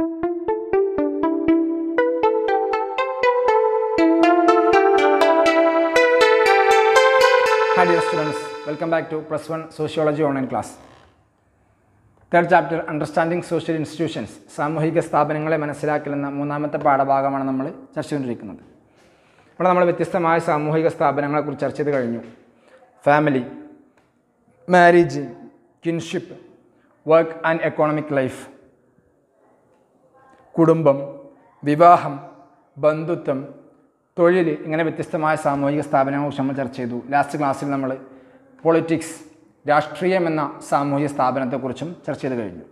Hi dear students, welcome back to Plus One Sociology online class. Third chapter understanding social institutions സാമൂഹിക സ്ഥാപനങ്ങളെ മനസ്സിലാക്കലെന്ന മൂന്നാമത്തെ പാഠഭാഗമാണ് നമ്മൾ ചർച്ച ചെയ്തിരിക്കുന്നത് ഇവിടെ നമ്മൾ വ്യത്യസ്തമായ സാമൂഹിക സ്ഥാപനങ്ങളെക്കുറിച്ച് ചർച്ച ചെയ്ത് കഴിഞ്ഞു. Family marriage kinship work and economic life കുടുംബം വിവാഹം ബന്ധുത്വം തൊഴിൽ ഇങ്ങനെ വ്യത്യസ്തമായ സാമൂഹിക സ്ഥാപനങ്ങളെക്കുറിച്ച് നമ്മൾ ചർച്ച ചെയ്തു. ലാസ്റ്റ് ക്ലാസ്സിൽ നമ്മൾ പൊളിറ്റിക്സ് രാഷ്ട്രീയം എന്ന സാമൂഹിക സ്ഥാപനത്തെക്കുറിച്ചും ചർച്ച ചെയ്ത് കഴിഞ്ഞു.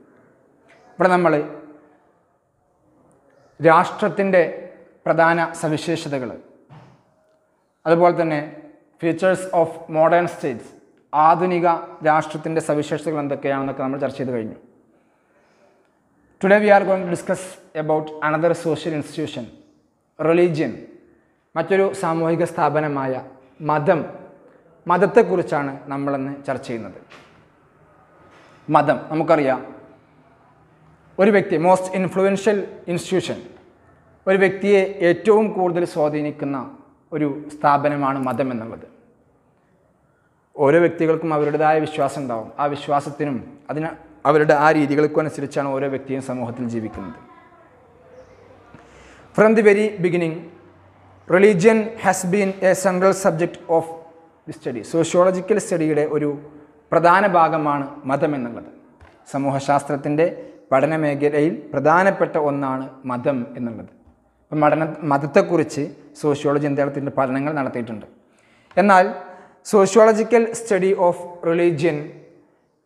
ഇവിടെ നമ്മൾ രാഷ്ട്രത്തിന്റെ പ്രധാന സവിശേഷതകൾ അതുപോലെ തന്നെ ഫീച്ചേഴ്സ് ഓഫ് മോഡേൺ സ്റ്റേറ്റ്സ് ആധുനിക രാഷ്ട്രത്തിന്റെ സവിശേഷതകൾ എന്തൊക്കെയാണെന്നൊക്കെ നമ്മൾ ചർച്ച ചെയ്ത് കഴിഞ്ഞു. Today we are going to discuss about another social institution religion മറ്റൊരു സാമൂഹിക സ്ഥാപനമായ മതം. മതത്തെക്കുറിച്ചാണ് നമ്മളിന്ന് ചർച്ച ചെയ്യുന്നത്. മതം നമുക്കറിയാം. ഒരു വ്യക്തി മോസ്റ്റ് ഇൻഫ്ലുവൻഷ്യൽ ഇൻസ്റ്റിറ്റ്യൂഷൻ ഒരു വ്യക്തിയെ ഏറ്റവും കൂടുതൽ സ്വാധീനിക്കുന്ന ഒരു സ്ഥാപനമാണ് മതം എന്നുള്ളത്. ഓരോ വ്യക്തികൾക്കും അവരുടേതായ വിശ്വാസം ഉണ്ടാവും ആ വിശ്വാസത്തിനും അതിന് അവരുടെ ആ രീതികൾക്കും അനുസരിച്ചാണ് ഓരോ വ്യക്തിയും സമൂഹത്തിൽ ജീവിക്കുന്നത്. From the very beginning religion has been a central subject of the study sociological സ്റ്റഡിയുടെ ഒരു പ്രധാന ഭാഗമാണ് മതം എന്നുള്ളത്. സമൂഹശാസ്ത്രത്തിന്റെ പഠന മേഖലയിൽ പ്രധാനപ്പെട്ട ഒന്നാണ് മതം എന്നുള്ളത്. അപ്പം മഠന മതത്തെക്കുറിച്ച് സോഷ്യോളജി എന്തെങ്കിലും പഠനങ്ങൾ നടത്തിയിട്ടുണ്ട്. എന്നാൽ sociological study of religion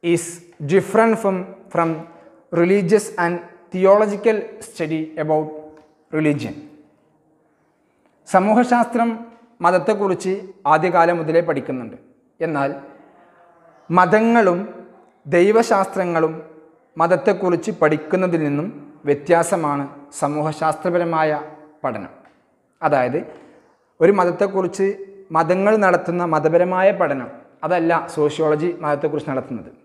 is different from from religious and theological study about religion സമൂഹശാസ്ത്രം മതത്തെക്കുറിച്ച് ആദ്യകാലം മുതലേ പഠിക്കുന്നുണ്ട്. എന്നാൽ മതങ്ങളും ദൈവശാസ്ത്രങ്ങളും മതത്തെക്കുറിച്ച് പഠിക്കുന്നതിൽ നിന്നും വ്യത്യാസമാണ് സമൂഹശാസ്ത്രപരമായ പഠനം. അതായത് ഒരു മതത്തെക്കുറിച്ച് മതങ്ങൾ നടത്തുന്ന മതപരമായ പഠനം അതല്ല സോഷ്യോളജി മതത്തെക്കുറിച്ച് നടത്തുന്നത്.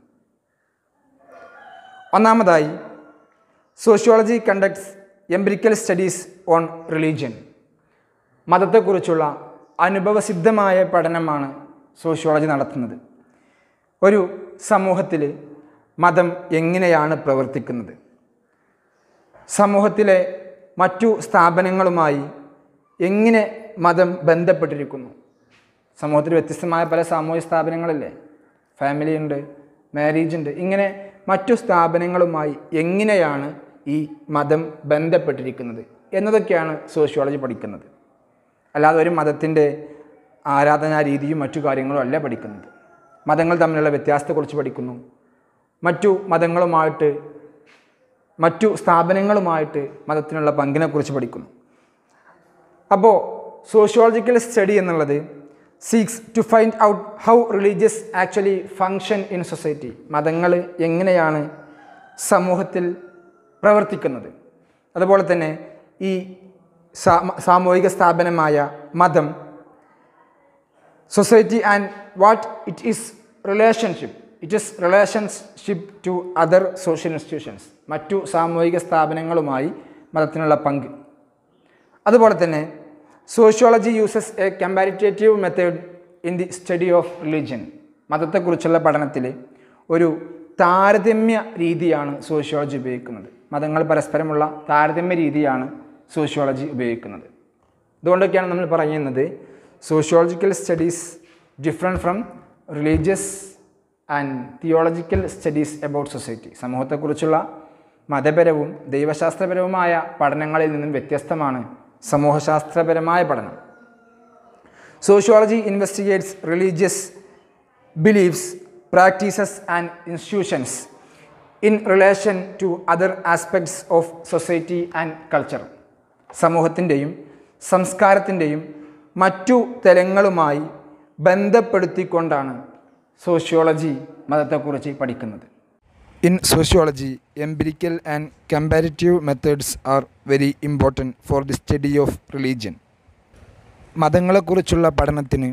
ഒന്നാമതായി sociology conducts empirical studies on religion മതത്തെക്കുറിച്ചുള്ള അനുഭവസിദ്ധമായ പഠനമാണ് സോഷ്യോളജി നടത്തുന്നത്. ഒരു സമൂഹത്തിൽ മതം എങ്ങനെയാണ് പ്രവർത്തിക്കുന്നത്? സമൂഹത്തിലെ മറ്റു സ്ഥാപനങ്ങളുമായി എങ്ങനെ മതം ബന്ധപ്പെട്ടിരിക്കുന്നു? സമൂഹത്തിൽ വ്യത്യസ്തമായ പല സാമൂഹിക സ്ഥാപനങ്ങളില്ലേ? ഫാമിലി ഉണ്ട് മാരേജ് ഉണ്ട് ഇങ്ങനെ മറ്റു സ്ഥാപനങ്ങളുമായി എങ്ങനെയാണ് ഈ മതം ബന്ധപ്പെട്ടിരിക്കുന്നത് എന്നതൊക്കെയാണ് സോഷ്യോളജി പഠിക്കുന്നത്. അല്ലാതെ ഒരു മതത്തിന്റെ ആരാധനാ രീതിയും മറ്റു കാര്യങ്ങളും അല്ല പഠിക്കുന്നത്. മതങ്ങൾ തമ്മിലുള്ള വ്യത്യാസത്തെക്കുറിച്ച് പഠിക്കുന്നു. മറ്റു മതങ്ങളുമായിട്ട് മറ്റു സ്ഥാപനങ്ങളുമായിട്ട് മതത്തിനുള്ള പങ്കിനെക്കുറിച്ച് പഠിക്കുന്നു. അപ്പോൾ സോഷ്യോളജിക്കൽ സ്റ്റഡി എന്നുള്ളത് seeks to find out how religious actually function in society മതങ്ങൾ എങ്ങനെയാണ് സമൂഹത്തിൽ പ്രവർത്തിക്കുന്നത്? അതുപോലെ തന്നെ ഈ സാമൂഹിക സ്ഥാപനമായ മതം society and what it is relationship it is relationship to other social institutions മറ്റു സാമൂഹിക സ്ഥാപനങ്ങളുമായി മതത്തിനുള്ള പങ്ക്. അതുപോലെ തന്നെ sociology uses a comparative method in the study of religion മതത്തെക്കുറിച്ചുള്ള പഠനത്തിൽ ഒരു താരതമ്യ രീതിയാണ് സോഷ്യോളജി ഉപയോഗിക്കുന്നത്. മതങ്ങൾ പരസ്പരമുള്ള താരതമ്യ രീതിയാണ് സോഷ്യോളജി ഉപയോഗിക്കുന്നത്. അതുകൊണ്ടൊക്കെയാണ് നമ്മൾ പറയുന്നത് sociological studies different from religious and theological studies about society സമൂഹത്തെക്കുറിച്ചുള്ള മതപരവും ദൈവശാസ്ത്രപരവുമായ പഠനങ്ങളിൽ നിന്നും വ്യത്യസ്തമാണ് സമൂഹശാസ്ത്രപരമായ പഠനം. Sociology investigates religious beliefs practices and institutions in relation to other aspects of society and culture സമൂഹത്തിന്റെയും സംസ്കാരത്തിന്റെയും മറ്റു തലങ്ങളുമായി ബന്ധപ്പെടുത്തിക്കൊണ്ടാണ് സോഷ്യോളജി മതത്തെക്കുറിച്ച് പഠിക്കുന്നത്. In sociology empirical and comparative methods are very important for the study of religion മതങ്ങളെക്കുറിച്ചുള്ള പഠനത്തിന്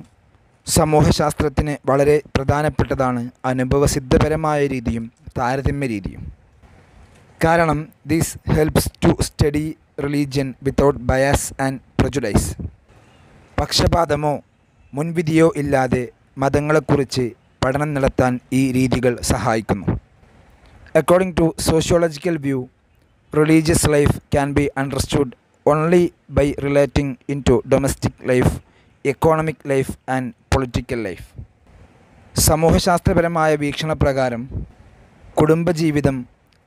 സമൂഹശാസ്ത്രത്തിന് വളരെ പ്രധാനപ്പെട്ടതാണ് അനുഭവസിദ്ധപരമായ രീതിയും താരതമ്യ രീതിയും. കാരണം these helps to study religion without bias and prejudice പക്ഷപാതമോ മുൻവിധിയോ ഇല്ലാതെ മതങ്ങളെക്കുറിച്ച് പഠനം നടത്താൻ ഈ രീതികൾ സഹായിക്കുന്നു. To sociological view religious life can be understood only by relating in to domestic life economic life and political life സമൂഹശാസ്ത്രപരമായ വീക്ഷണപ്രകാരം കുടുംബജീവിതം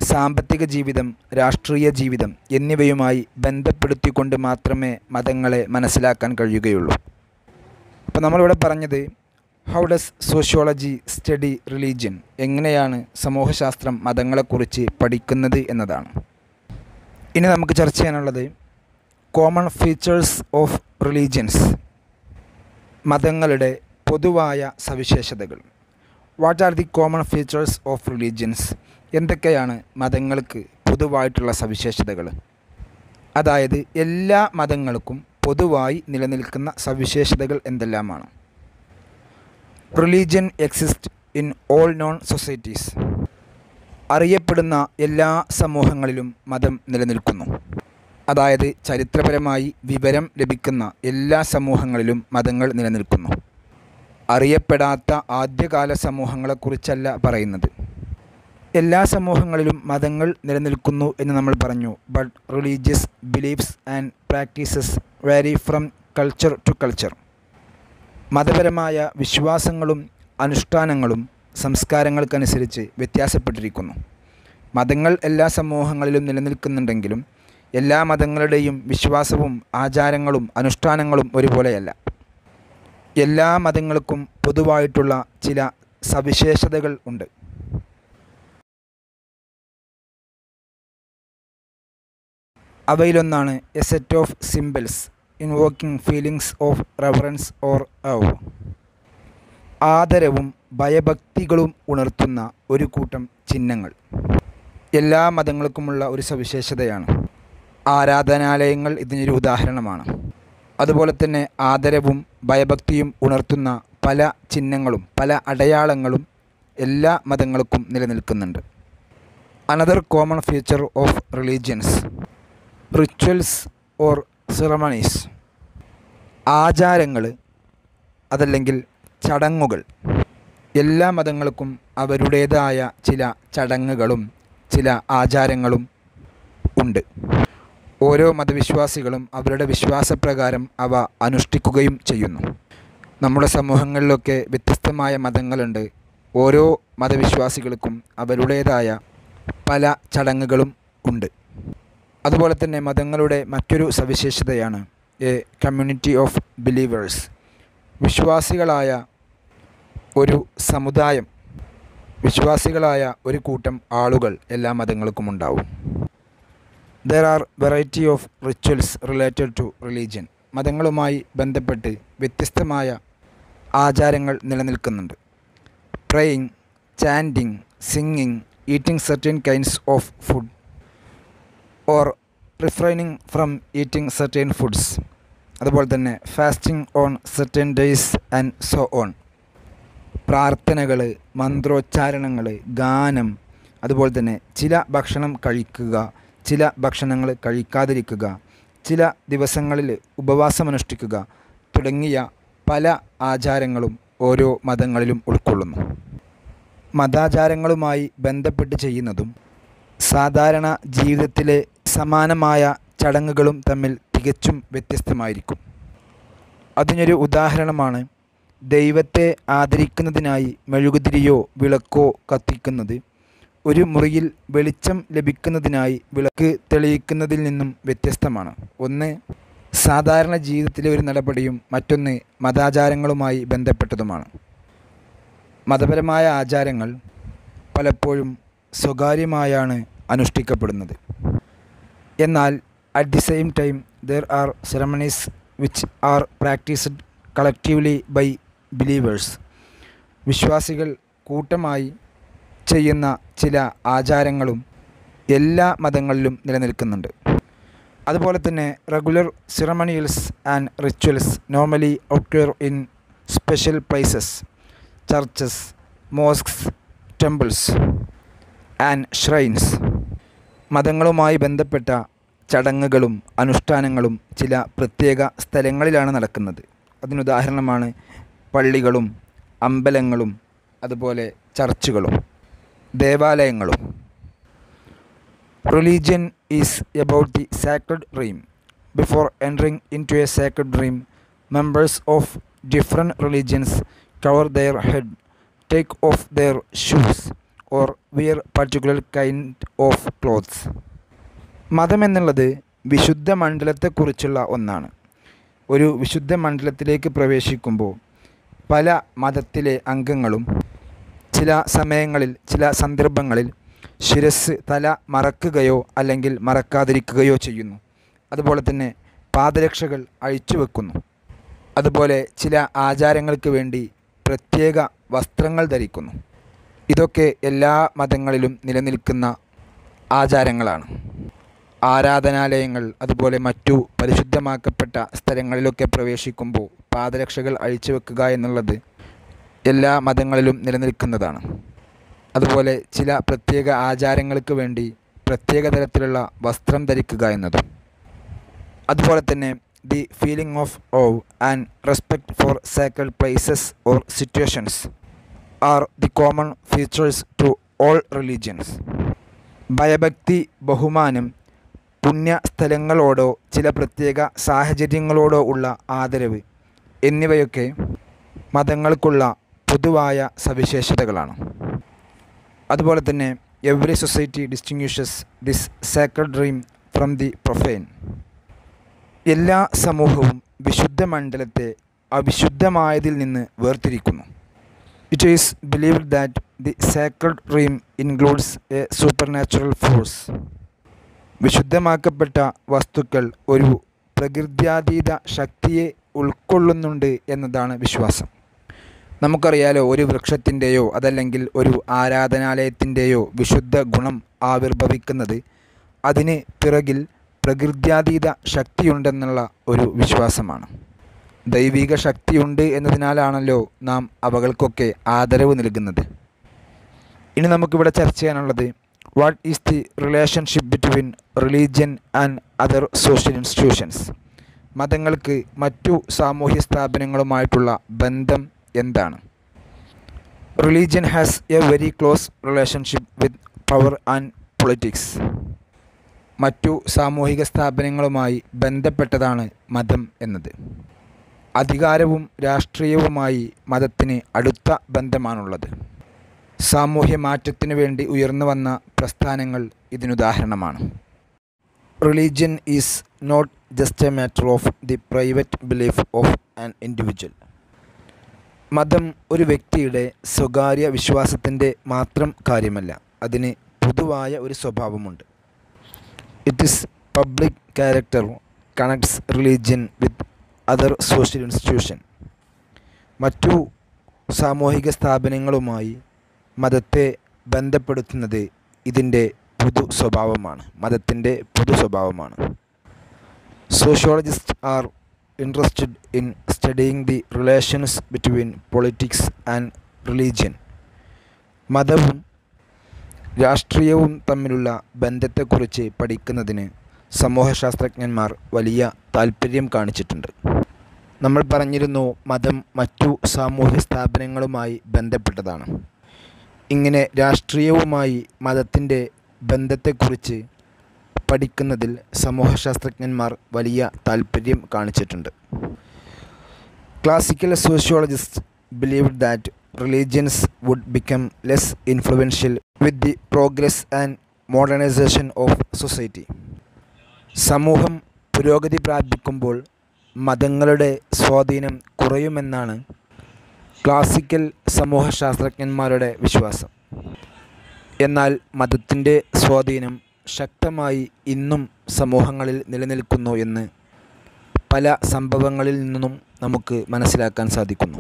സാമ്പത്തിക ജീവിതം രാഷ്ട്രീയ ജീവിതം എന്നിവയുമായി ബന്ധപ്പെടുത്തിക്കൊണ്ട് മാത്രമേ മതങ്ങളെ മനസ്സിലാക്കാൻ കഴിയുകയുള്ളൂ. അപ്പോൾ നമ്മളിവിടെ പറഞ്ഞത് how does sociology study religion എങ്ങനെയാണ് സമൂഹശാസ്ത്രം മതങ്ങളെക്കുറിച്ച് പഠിക്കുന്നത് എന്നതാണ്. ഇനി നമുക്ക് ചർച്ച ചെയ്യാനുള്ളത് കോമൺ ഫീച്ചേഴ്സ് ഓഫ് റിലീജിയൻസ് മതങ്ങളുടെ പൊതുവായ സവിശേഷതകൾ. What are the common features of religions എന്തൊക്കെയാണ് മതങ്ങൾക്ക് പൊതുവായിട്ടുള്ള സവിശേഷതകൾ? അതായത് എല്ലാ മതങ്ങൾക്കും പൊതുവായി നിലനിൽക്കുന്ന സവിശേഷതകൾ എന്തെല്ലാമാണ്? Religion exist in all known societies അറിയപ്പെടുന്ന എല്ലാ സമൂഹങ്ങളിലും മതം നിലനിൽക്കുന്നു. അതായത് ചരിത്രപരമായി വിവരം ലഭിക്കുന്ന എല്ലാ സമൂഹങ്ങളിലും മതങ്ങൾ നിലനിൽക്കുന്നു. അറിയപ്പെടാത്ത ആദ്യകാല സമൂഹങ്ങളെക്കുറിച്ചല്ല പറയുന്നത്. എല്ലാ സമൂഹങ്ങളിലും മതങ്ങൾ നിലനിൽക്കുന്നു എന്ന് നമ്മൾ പറഞ്ഞു. But religious beliefs and practices vary from culture to culture മതപരമായ വിശ്വാസങ്ങളും അനുഷ്ഠാനങ്ങളും സംസ്കാരങ്ങൾക്കനുസരിച്ച് വ്യത്യാസപ്പെട്ടിരിക്കുന്നു. മതങ്ങൾ എല്ലാ സമൂഹങ്ങളിലും നിലനിൽക്കുന്നുണ്ടെങ്കിലും എല്ലാ മതങ്ങളുടെയും വിശ്വാസവും ആചാരങ്ങളും അനുഷ്ഠാനങ്ങളും ഒരുപോലെയല്ല. എല്ലാ മതങ്ങൾക്കും പൊതുവായിട്ടുള്ള ചില സവിശേഷതകൾ ഉണ്ട്. അവയിലൊന്നാണ് a set of symbols. Invoking feelings of reverence or awe ആദരവും ഭയഭക്തികളും ഉണർത്തുന്ന ഒരു കൂട്ടം ചിഹ്നങ്ങൾ. എല്ലാ മതങ്ങൾക്കുമുള്ള ഒരു സവിശേഷതയാണ്. ആരാധനാലയങ്ങൾ ഇതിനൊരു ഉദാഹരണമാണ്. അതുപോലെ തന്നെ ആദരവും ഭയഭക്തിയും ഉണർത്തുന്ന പല ചിഹ്നങ്ങളും പല അടയാളങ്ങളും എല്ലാ മതങ്ങൾക്കും നിലനിൽക്കുന്നുണ്ട്. Another common feature of religions rituals or ceremonies ആചാരങ്ങൾ അതല്ലെങ്കിൽ ചടങ്ങുകൾ. എല്ലാ മതങ്ങൾക്കും അവരുടേതായ ചില ചടങ്ങുകളും ചില ആചാരങ്ങളും ഉണ്ട്. ഓരോ മതവിശ്വാസികളും അവരുടെ വിശ്വാസപ്രകാരം അവ അനുഷ്ഠിക്കുകയും ചെയ്യുന്നു. നമ്മുടെ സമൂഹങ്ങളിലൊക്കെ വ്യത്യസ്തമായ മതങ്ങളുണ്ട്. ഓരോ മതവിശ്വാസികൾക്കും അവരുടേതായ പല ചടങ്ങുകളും ഉണ്ട്. അതുപോലെ തന്നെ മതങ്ങളുടെ മറ്റൊരു സവിശേഷതയാണ് എ കമ്മ്യൂണിറ്റി ഓഫ് ബിലീവേഴ്സ് വിശ്വാസികളായ ഒരു സമുദായം വിശ്വാസികളായ ഒരു കൂട്ടം ആളുകൾ എല്ലാ മതങ്ങൾക്കും ഉണ്ടാവും. There are variety of rituals related to religion മതങ്ങളുമായി ബന്ധപ്പെട്ട് വ്യത്യസ്തമായ ആചാരങ്ങൾ നിലനിൽക്കുന്നുണ്ട്. Praying chanting singing eating certain kinds of food or refraining from eating certain foods അതുപോലെ തന്നെ fasting on certain days and so on പ്രാർത്ഥനകൾ മന്ത്രോച്ചാരണങ്ങൾ ഗാനം അതുപോലെ തന്നെ ചില ഭക്ഷണം കഴിക്കുക ചില ഭക്ഷണങ്ങൾ കഴിക്കാതിരിക്കുക ചില ദിവസങ്ങളിൽ ഉപവാസമനുഷ്ഠിക്കുക തുടങ്ങിയ പല ആചാരങ്ങളും ഓരോ മതങ്ങളിലും ഉൾക്കൊള്ളുന്നു. മതാചാരങ്ങളുമായി ബന്ധപ്പെട്ട് ചെയ്യുന്നതും സാധാരണ ജീവിതത്തിലെ സമാനമായ ചടങ്ങുകളും തമ്മിൽ തികച്ചും വ്യത്യസ്തമായിരിക്കും. അതിനൊരു ഉദാഹരണമാണ് ദൈവത്തെ ആദരിക്കുന്നതിനായി മെഴുകുതിരിയോ വിളക്കോ കത്തിക്കുന്നത്. ഒരു മുറിയിൽ വെളിച്ചം ലഭിക്കുന്നതിനായി വിളക്ക് തെളിയിക്കുന്നതിൽ നിന്നും വ്യത്യസ്തമാണ്. ഒന്ന് സാധാരണ ജീവിതത്തിലെ ഒരു നടപടിയും മറ്റൊന്ന് മതാചാരങ്ങളുമായി ബന്ധപ്പെട്ടതുമാണ്. മതപരമായ ആചാരങ്ങൾ പലപ്പോഴും സ്വകാര്യമായാണ് അനുഷ്ഠിക്കപ്പെടുന്നത്. എന്നാൽ at the same time there are ceremonies which are practised collectively by believers വിശ്വാസികൾ കൂട്ടമായി ചെയ്യുന്ന ചില ആചാരങ്ങളും എല്ലാ മതങ്ങളിലും നിലനിൽക്കുന്നുണ്ട്. അതുപോലെ തന്നെ regular ceremonials and rituals normally occur in special places churches mosques temples and shrines. മതങ്ങളുമായി ബന്ധപ്പെട്ട ചടങ്ങുകളും അനുഷ്ഠാനങ്ങളും ചില പ്രത്യേക സ്ഥലങ്ങളിലാണ് നടക്കുന്നത്. അതിനുദാഹരണമാണ് പള്ളികളും അമ്പലങ്ങളും അതുപോലെ ചർച്ചുകളും ദേവാലയങ്ങളും. Religion is about the sacred realm before entering into a sacred realm members of different religions cover their head take off their shoes or wear particular kind of clothes മതം എന്നുള്ളത് വിശുദ്ധ മണ്ഡലത്തെക്കുറിച്ചുള്ള ഒന്നാണ്. ഒരു വിശുദ്ധ മണ്ഡലത്തിലേക്ക് പ്രവേശിക്കുമ്പോൾ പല മതത്തിലെ അംഗങ്ങളും ചില സമയങ്ങളിൽ ചില സന്ദർഭങ്ങളിൽ ശിരസ് തല മറക്കുകയോ അല്ലെങ്കിൽ മറക്കാതിരിക്കുകയോ ചെയ്യുന്നു. അതുപോലെ തന്നെ പാദരക്ഷകൾ അഴിച്ചു വെക്കുന്നു. അതുപോലെ ചില ആചാരങ്ങൾക്ക് വേണ്ടി പ്രത്യേക വസ്ത്രങ്ങൾ ധരിക്കുന്നു. ഇതൊക്കെ എല്ലാ മതങ്ങളിലും നിലനിൽക്കുന്ന ആചാരങ്ങളാണ്. ആരാധനാലയങ്ങൾ അതുപോലെ മറ്റു പരിശുദ്ധമാക്കപ്പെട്ട സ്ഥലങ്ങളിലൊക്കെ പ്രവേശിക്കുമ്പോൾ പാദരക്ഷകൾ അഴിച്ചു വെക്കുക എന്നുള്ളത് എല്ലാ മതങ്ങളിലും നിലനിൽക്കുന്നതാണ്. അതുപോലെ ചില പ്രത്യേക ആചാരങ്ങൾക്ക് വേണ്ടി പ്രത്യേക തരത്തിലുള്ള വസ്ത്രം ധരിക്കുക എന്നതും. അതുപോലെ തന്നെ the feeling of awe and respect for sacred places or situations are the common features to all religions ഭയഭക്തി ബഹുമാനം പുണ്യ സ്ഥലങ്ങളോടോ ചില പ്രത്യേക സാഹചര്യങ്ങളോടോ ഉള്ള ആദരവ് എന്നിവയൊക്കെ മതങ്ങൾക്കുള്ള പൊതുവായ സവിശേഷതകളാണ്. അതുപോലെ തന്നെ every society distinguishes this sacred realm from the profane എല്ലാ സമൂഹവും വിശുദ്ധ മണ്ഡലത്തെ അവിശുദ്ധമായതിൽ നിന്ന് വേർതിരിക്കുന്നു. It is believed that the sacred realm includes a supernatural force. വിശുദ്ധമാക്കപ്പെട്ട വസ്തുക്കൾ ഒരു പ്രകൃത്യാതീത ശക്തിയെ ഉൾക്കൊള്ളുന്നുണ്ട് എന്നതാണ് വിശ്വാസം നമുക്കറിയാലോ ഒരു വൃക്ഷത്തിന്റെയോ അതല്ലെങ്കിൽ ഒരു ആരാധനാലയത്തിന്റെയോ വിശുദ്ധ ഗുണം ആവിർഭവിക്കുന്നത് അതിന് പിറകിൽ പ്രകൃത്യാതീത ശക്തിയുണ്ടെന്നുള്ള ഒരു വിശ്വാസമാണ് ദൈവിക ശക്തിയുണ്ട് എന്നതിനാലാണല്ലോ നാം അവകൾക്കൊക്കെ ആദരവ് നൽകുന്നത്. ഇനി നമുക്കിവിടെ ചർച്ച ചെയ്യാനുള്ളത് what is the relationship between religion and other social institutions മതങ്ങൾക്ക് മറ്റു സാമൂഹ്യ സ്ഥാപനങ്ങളുമായിട്ടുള്ള ബന്ധം എന്താണ്? Religion has a very close relationship with power and politics മറ്റു സാമൂഹിക സ്ഥാപനങ്ങളുമായി ബന്ധപ്പെട്ടതാണ് മതം എന്നത്. അധികാരവും രാഷ്ട്രീയവുമായി മതത്തിന് അടുത്ത ബന്ധമാണുള്ളത്. സാമൂഹ്യ മാറ്റത്തിനു വേണ്ടി ഉയർന്നു വന്ന പ്രസ്ഥാനങ്ങൾ ഇതിനുദാഹരണമാണ്. Religion is not just a matter of the private belief of an individual മതം ഒരു വ്യക്തിയുടെ സ്വകാര്യ വിശ്വാസത്തിന്റെ മാത്രം കാര്യമല്ല അതിന് പൊതുവായ ഒരു സ്വഭാവമുണ്ട്. It is public character connects religion with other social institution മറ്റു സാമൂഹിക സ്ഥാപനങ്ങളുമായി മതത്തെ ബന്ധപ്പെടുത്തുന്നത് ഇതിന്റെ പൊതു സ്വഭാവമാണ്. മതത്തിന്റെ പൊതു സ്വഭാവമാണ്. Sociologist are interested in studying the relations between politics and religion മതവും രാഷ്ട്രീയവും തമ്മിലുള്ള ബന്ധത്തെക്കുറിച്ച് പഠിക്കുന്നതിന് സമൂഹശാസ്ത്രജ്ഞന്മാർ വലിയ താല്പര്യം കാണിച്ചിട്ടുണ്ട്. നമ്മൾ പറഞ്ഞിരുന്നു മതം മറ്റു സാമൂഹ്യ സ്ഥാപനങ്ങളുമായി ബന്ധപ്പെട്ടതാണ്. ഇങ്ങനെ രാഷ്ട്രീയവുമായി മതത്തിന്റെ ബന്ധത്തെക്കുറിച്ച് പഠിക്കുന്നതിൽ സമൂഹശാസ്ത്രജ്ഞന്മാർ വലിയ താല്പര്യം കാണിച്ചിട്ടുണ്ട്. Classical sociologist believed that religions would become less influential with the progress and modernisation of society. സമൂഹം പുരോഗതി പ്രാപിക്കുമ്പോൾ മതങ്ങളുടെ സ്വാധീനം കുറയുമെന്നാണ് ക്ലാസിക്കൽ സമൂഹശാസ്ത്രജ്ഞന്മാരുടെ വിശ്വാസം. എന്നാൽ മതത്തിന്റെ സ്വാധീനം ശക്തമായി ഇന്നും സമൂഹങ്ങളിൽ നിലനിൽക്കുന്നു എന്ന് പല സംഭവങ്ങളിൽ നിന്നും നമുക്ക് മനസ്സിലാക്കാൻ സാധിക്കുന്നു.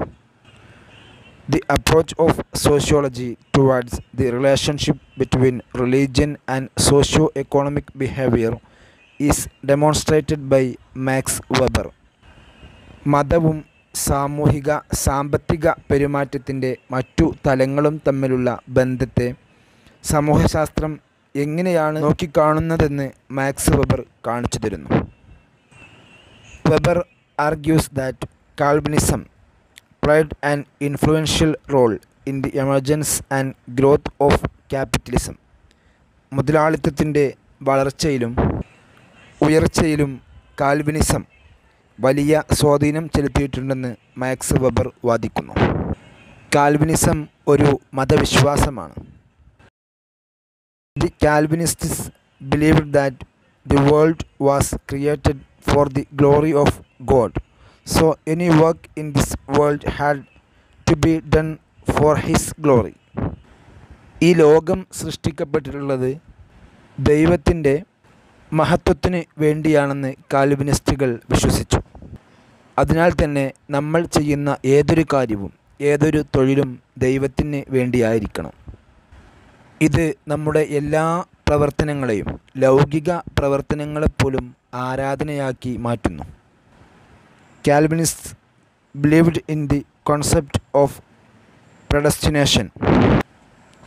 The approach of sociology towards the relationship between religion and socio economic behaviour is demonstrated by Max Weber മതവും സാമൂഹിക സാമ്പത്തിക പെരുമാറ്റത്തിന്റെ മറ്റു തലങ്ങളും തമ്മിലുള്ള ബന്ധത്തെ സമൂഹശാസ്ത്രം എങ്ങനെയാണ് നോക്കിക്കാണുന്നതെന്ന് മാക്സ് വെബർ കാണിച്ചു തരുന്നു Weber argues that Calvinism played an influential role in the emergence and growth of capitalism. മുതലാളിത്തത്തിന്റെ വളർച്ചയിലും ഉയർച്ചയിലും കാൽവിനിസം വലിയ സ്വാധീനം ചെലുത്തിയിട്ടുണ്ടെന്ന് മാക്സ് വെബർ വാദിക്കുന്നു. കാൽവിനിസം ഒരു മതവിശ്വാസമാണ്. The Calvinists believe that the world was created for the glory of God so any work in this world had to be done for his glory ഈ ലോകം സൃഷ്ടിക്കപ്പെട്ടിട്ടുള്ളത് ദൈവത്തിന്റെ മഹത്വത്തിന് വേണ്ടിയാണെന്ന് കാൽവിനിസ്റ്റുകൾ വിശ്വസിച്ചു. അതിനാൽ തന്നെ നമ്മൾ ചെയ്യുന്ന ഏതൊരു കാര്യവും ഏതൊരു തൊഴിലും ദൈവത്തിന് വേണ്ടിയായിരിക്കണം. ഇത് നമ്മുടെ എല്ലാ പ്രവർത്തനങ്ങളെയും ലൗകിക പ്രവർത്തനങ്ങളെപ്പോലും ആരാധനയാക്കി മാറ്റുന്നു. Calvinist believed in the concept of predestination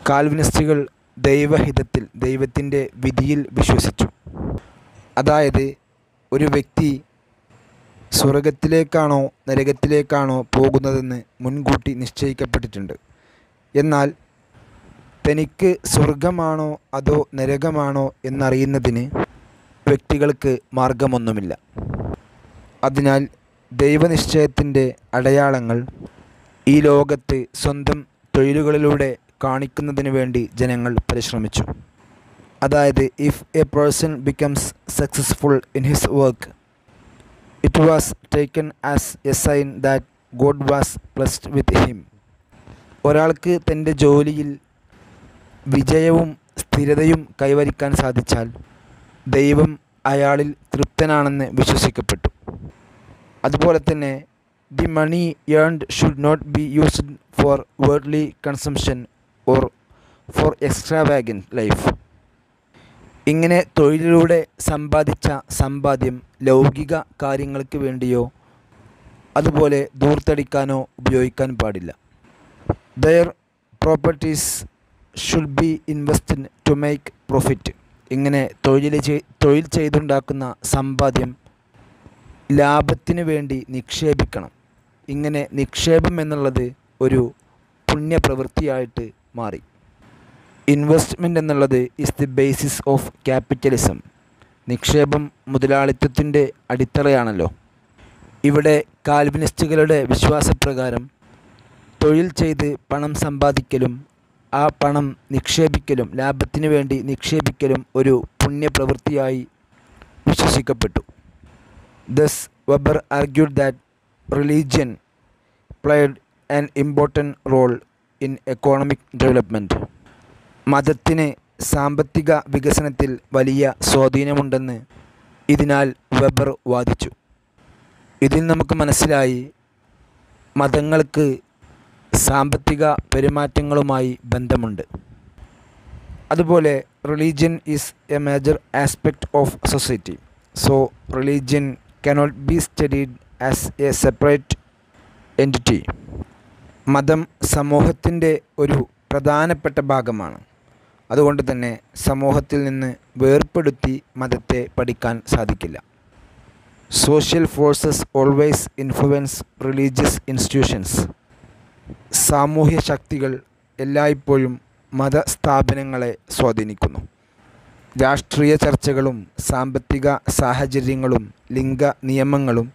കാൽവിനിസ്റ്റുകൾ ദൈവഹിതത്തിൽ ദൈവത്തിന്റെ വിധിയിൽ വിശ്വസിച്ചു. അതായത് ഒരു വ്യക്തി സ്വർഗത്തിലേക്കാണോ നരകത്തിലേക്കാണോ പോകുന്നതെന്ന് മുൻകൂട്ടി നിശ്ചയിക്കപ്പെട്ടിട്ടുണ്ട്. എന്നാൽ തനിക്ക് സ്വർഗമാണോ അതോ നരകമാണോ എന്നറിയുന്നതിന് വ്യക്തികൾക്ക് മാർഗമൊന്നുമില്ല. അതിനാൽ ദൈവനിശ്ചയത്തിന്റെ അടയാളങ്ങൾ ഈ ലോകത്ത് സ്വന്തം തൊഴിലുകളിലൂടെ കാണിക്കുന്നതിന് വേണ്ടി ജനങ്ങൾ പരിശ്രമിച്ചു. അതായത് if a person becomes successful in his work it was taken as a sign that God was pleased with him ഒരാൾക്ക് തന്റെ ജോലിയിൽ വിജയവും സ്ഥിരതയും കൈവരിക്കാൻ സാധിച്ചാൽ ദൈവം അയാളിൽ തൃപ്തനാണെന്ന് വിശ്വസിക്കപ്പെട്ടു. അതുപോലെ തന്നെ the money earned should not be used for worldly consumption or for extravagant life. ഇങ്ങനെ തൊഴിലിലൂടെ സമ്പാദിച്ച സമ്പാദ്യം ലൗകിക കാര്യങ്ങൾക്ക് വേണ്ടിയോ അതുപോലെ ദൂർത്തടിക്കാനോ ഉപയോഗിക്കാൻ പാടില്ല. Their properties should be invested to make profit ഇങ്ങനെ തൊഴിൽ തൊഴിൽ ചെയ്തുണ്ടാക്കുന്ന സമ്പാദ്യം ലാഭത്തിന് വേണ്ടി നിക്ഷേപിക്കണം. ഇങ്ങനെ നിക്ഷേപം എന്നുള്ളത് ഒരു പുണ്യപ്രവൃത്തിയായിട്ട് മാറി. ഇൻവെസ്റ്റ്മെന്റ് എന്നുള്ളത് is the basis of capitalism നിക്ഷേപം മുതലാളിത്തത്തിന്റെ അടിത്തറയാണല്ലോ. ഇവിടെ കാൽവിനിസ്റ്റുകളുടെ വിശ്വാസപ്രകാരം തൊഴിൽ ചെയ്ത് പണം സമ്പാദിക്കലും ആ പണം നിക്ഷേപിക്കലും ലാഭത്തിനു വേണ്ടി നിക്ഷേപിക്കലും ഒരു പുണ്യപ്രവൃത്തിയായി വിശ്വസിക്കപ്പെട്ടു. Thus Weber argued that religion played an important role in economic development മതത്തിന് സാമ്പത്തിക വികസനത്തിൽ വലിയ സ്വാധീനമുണ്ടെന്ന് ഇതിനാൽ വെബർ വാദിച്ചു. ഇതിൽ നമുക്ക് മനസ്സിലായി മതങ്ങൾക്ക് സാമ്പത്തിക പെരുമാറ്റങ്ങളുമായി ബന്ധമുണ്ട്. അതുപോലെ religion is a major aspect of society so religion cannot be studied as a separate entity മതം സമൂഹത്തിന്റെ ഒരു പ്രധാനപ്പെട്ട ഭാഗമാണ്. അതുകൊണ്ട് തന്നെ സമൂഹത്തിൽ നിന്ന് വേർപ്പെടുത്തി മതത്തെ പഠിക്കാൻ സാധിക്കില്ല. Social forces always influence religious institutions സാമൂഹ്യ ശക്തികൾ എല്ലായ്പ്പോഴും മതസ്ഥാപനങ്ങളെ സ്വാധീനിക്കുന്നു. രാഷ്ട്രീയ ചർച്ചകളും സാമ്പത്തിക സാഹചര്യങ്ങളും ലിംഗ നിയമങ്ങളും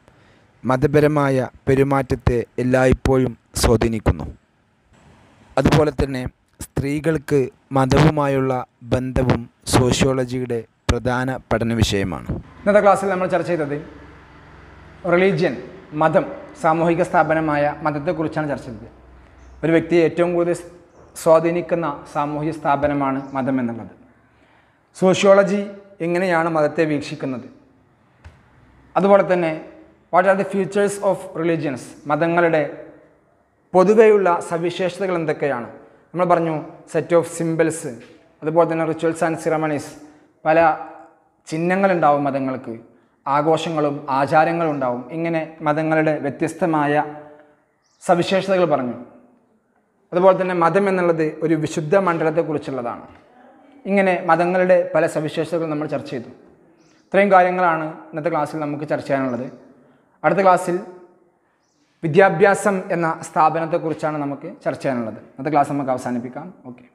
മതപരമായ പെരുമാറ്റത്തെ എല്ലായ്പ്പോഴും സ്വാധീനിക്കുന്നു. അതുപോലെ തന്നെ സ്ത്രീകൾക്ക് മതവുമായുള്ള ബന്ധവും സോഷ്യോളജിയുടെ പ്രധാന പഠന വിഷയമാണ്. ഇന്നത്തെ ക്ലാസ്സിൽ നമ്മൾ ചർച്ച ചെയ്തത് റിലീജിയൻ മതം സാമൂഹിക സ്ഥാപനമായ മതത്തെക്കുറിച്ചാണ് ചർച്ച ചെയ്തത്. ഒരു വ്യക്തിയെ ഏറ്റവും കൂടുതൽ സ്വാധീനിക്കുന്ന സാമൂഹിക സ്ഥാപനമാണ് മതം എന്നുള്ളത്. സോഷ്യോളജി എങ്ങനെയാണ് മതത്തെ വീക്ഷിക്കുന്നത്? അതുപോലെ തന്നെ what are the features of religions മതങ്ങളുടെ പൊതുവെയുള്ള സവിശേഷതകൾ എന്തൊക്കെയാണ്? നമ്മൾ പറഞ്ഞു സെറ്റ് ഓഫ് സിമ്പിൾസ് അതുപോലെ തന്നെ റിച്വൽസ് ആൻഡ് സിറമണീസ് പല ചിഹ്നങ്ങളുണ്ടാവും മതങ്ങൾക്ക്. ആഘോഷങ്ങളും ആചാരങ്ങളും ഉണ്ടാവും. ഇങ്ങനെ മതങ്ങളുടെ വ്യത്യസ്തമായ സവിശേഷതകൾ പറഞ്ഞു. അതുപോലെ തന്നെ മതം എന്നുള്ളത് ഒരു വിശുദ്ധ മണ്ഡലത്തെക്കുറിച്ചുള്ളതാണ്. ഇങ്ങനെ മതങ്ങളുടെ പല സവിശേഷതകൾ നമ്മൾ ചർച്ച ചെയ്തു. ഇത്രയും കാര്യങ്ങളാണ് ഇന്നത്തെ ക്ലാസ്സിൽ നമുക്ക് ചർച്ച ചെയ്യാനുള്ളത്. അടുത്ത ക്ലാസ്സിൽ വിദ്യാഭ്യാസം എന്ന സ്ഥാപനത്തെക്കുറിച്ചാണ് നമുക്ക് ചർച്ച ചെയ്യാനുള്ളത്. അടുത്ത ക്ലാസ് നമുക്ക് അവസാനിപ്പിക്കാം. ഓക്കെ.